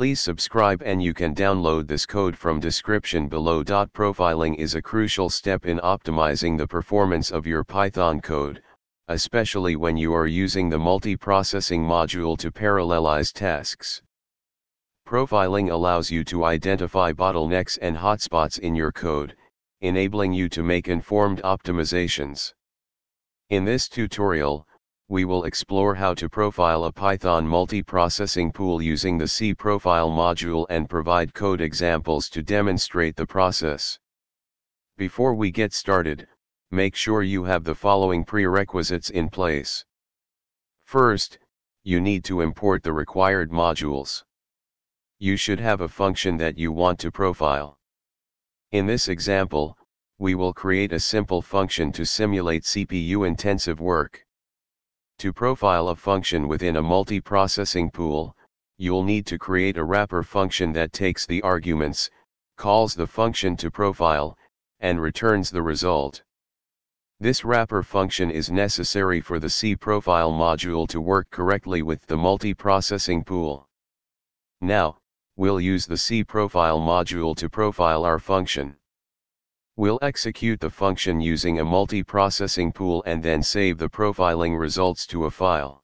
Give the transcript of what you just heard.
Please subscribe and you can download this code from description below. Profiling is a crucial step in optimizing the performance of your Python code, especially when you are using the multiprocessing module to parallelize tasks. Profiling allows you to identify bottlenecks and hotspots in your code, enabling you to make informed optimizations. In this tutorial, we will explore how to profile a Python multiprocessing pool using the cProfile module and provide code examples to demonstrate the process. Before we get started, make sure you have the following prerequisites in place. First, you need to import the required modules. You should have a function that you want to profile. In this example, we will create a simple function to simulate CPU-intensive work. To profile a function within a multiprocessing pool, you'll need to create a wrapper function that takes the arguments, calls the function to profile, and returns the result. This wrapper function is necessary for the cProfile module to work correctly with the multiprocessing pool. Now, we'll use the cProfile module to profile our function. We'll execute the function using a multiprocessing pool and then save the profiling results to a file.